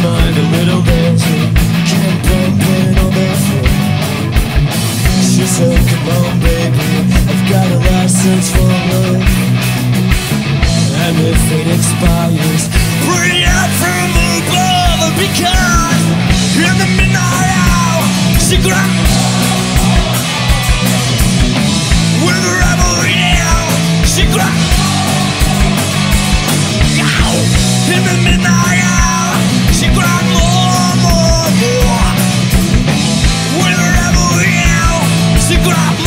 a little lazy. Can't blame pain on the floor. She said, come on, baby, I've got a license for love. And if it expires, bring it out from above. Because in the midnight hour, she grabbed グラ